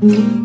Mm-hmm.